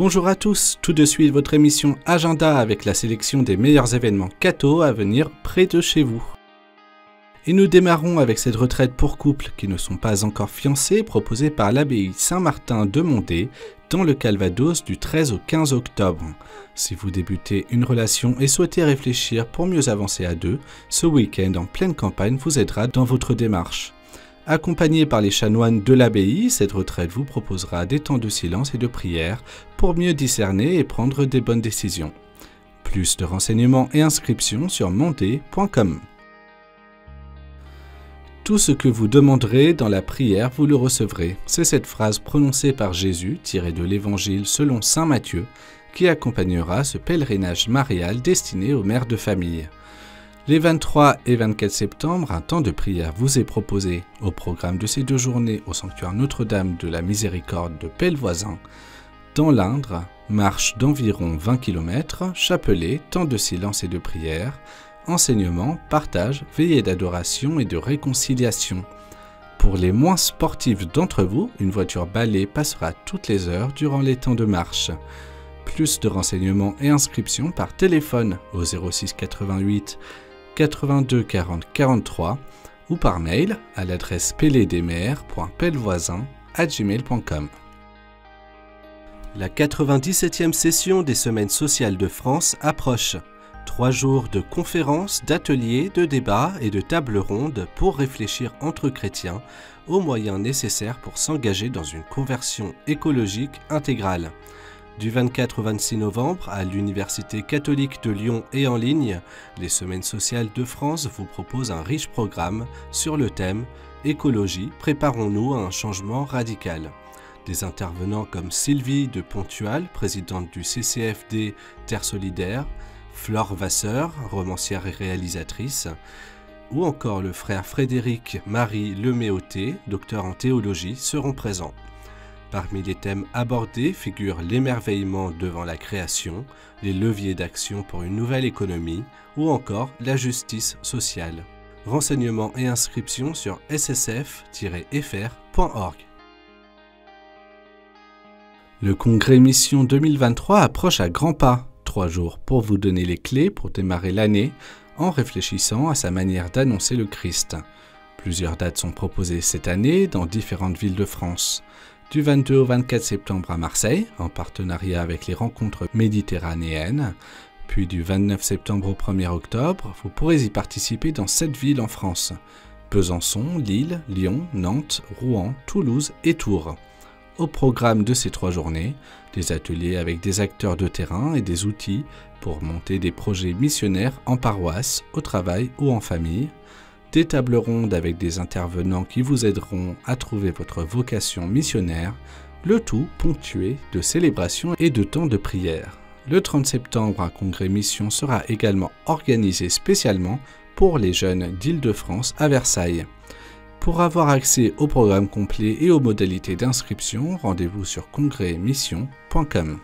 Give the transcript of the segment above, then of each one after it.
Bonjour à tous, tout de suite votre émission Agenda avec la sélection des meilleurs événements Cato à venir près de chez vous. Et nous démarrons avec cette retraite pour couples qui ne sont pas encore fiancés proposée par l'abbaye Saint-Martin de Mondé dans le Calvados du 13 au 15 octobre. Si vous débutez une relation et souhaitez réfléchir pour mieux avancer à deux, ce week-end en pleine campagne vous aidera dans votre démarche. Accompagné par les chanoines de l'abbaye, cette retraite vous proposera des temps de silence et de prière pour mieux discerner et prendre des bonnes décisions. Plus de renseignements et inscriptions sur monté.com. Tout ce que vous demanderez dans la prière, vous le recevrez. C'est cette phrase prononcée par Jésus, tirée de l'Évangile selon Saint Matthieu, qui accompagnera ce pèlerinage marial destiné aux mères de famille. Les 23 et 24 septembre, un temps de prière vous est proposé au programme de ces deux journées au sanctuaire Notre-Dame de la Miséricorde de Pellevoisin. Dans l'Indre, marche d'environ 20 km, chapelet, temps de silence et de prière, enseignement, partage, veillée d'adoration et de réconciliation. Pour les moins sportifs d'entre vous, une voiture balai passera toutes les heures durant les temps de marche. Plus de renseignements et inscriptions par téléphone au 06 88 82 40 43 ou par mail à l'adresse gmail.com La 97e session des Semaines sociales de France approche. Trois jours de conférences, d'ateliers, de débats et de tables rondes pour réfléchir entre chrétiens aux moyens nécessaires pour s'engager dans une conversion écologique intégrale. Du 24 au 26 novembre, à l'Université catholique de Lyon et en ligne, les Semaines sociales de France vous proposent un riche programme sur le thème Écologie, préparons-nous à un changement radical. Des intervenants comme Sylvie de Pontual, présidente du CCFD Terre Solidaire, Flore Vasseur, romancière et réalisatrice, ou encore le frère Frédéric Marie Leméoté, docteur en théologie, seront présents. Parmi les thèmes abordés figurent l'émerveillement devant la création, les leviers d'action pour une nouvelle économie ou encore la justice sociale. Renseignements et inscriptions sur ssf-fr.org. Le congrès Mission 2023 approche à grands pas trois jours pour vous donner les clés pour démarrer l'année en réfléchissant à sa manière d'annoncer le Christ. Plusieurs dates sont proposées cette année dans différentes villes de France. Du 22 au 24 septembre à Marseille, en partenariat avec les rencontres méditerranéennes, puis du 29 septembre au 1er octobre, vous pourrez y participer dans sept villes en France. Besançon, Lille, Lyon, Nantes, Rouen, Toulouse et Tours. Au programme de ces trois journées, des ateliers avec des acteurs de terrain et des outils pour monter des projets missionnaires en paroisse, au travail ou en famille, des tables rondes avec des intervenants qui vous aideront à trouver votre vocation missionnaire, le tout ponctué de célébrations et de temps de prière. Le 30 septembre, un congrès mission sera également organisé spécialement pour les jeunes d'Île-de-France à Versailles. Pour avoir accès au programme complet et aux modalités d'inscription, rendez-vous sur congrèsmission.com.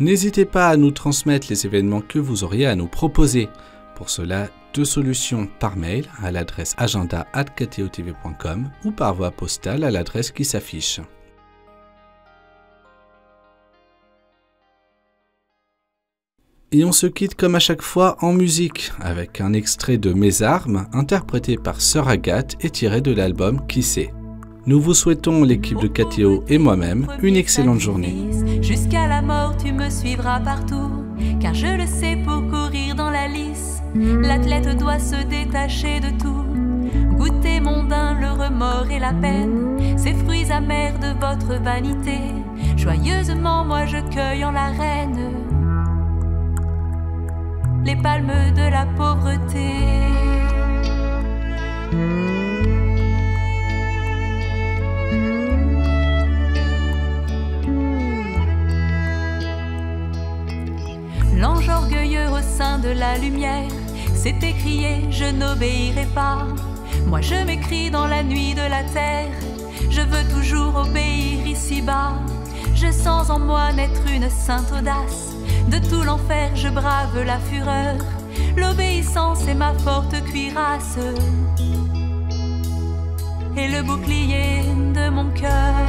N'hésitez pas à nous transmettre les événements que vous auriez à nous proposer. Pour cela, deux solutions par mail à l'adresse agenda.kteotv.com ou par voie postale à l'adresse qui s'affiche. Et on se quitte comme à chaque fois en musique, avec un extrait de Mes armes, interprété par Sœur Agathe et tiré de l'album Qui sait. Nous vous souhaitons, l'équipe de KTO et moi-même, une excellente journée. L'athlète doit se détacher de tout, goûter mondain, le remords et la peine, ces fruits amers de votre vanité. Joyeusement, moi je cueille en la reine les palmes de la pauvreté. L'ange orgueilleux au sein de la lumière s'est écrié Je n'obéirai pas. Moi je m'écris dans la nuit de la terre. Je veux toujours obéir ici-bas. Je sens en moi naître une sainte audace de tout l'enfer, je brave la fureur. L'obéissance est ma forte cuirasse et le bouclier de mon cœur.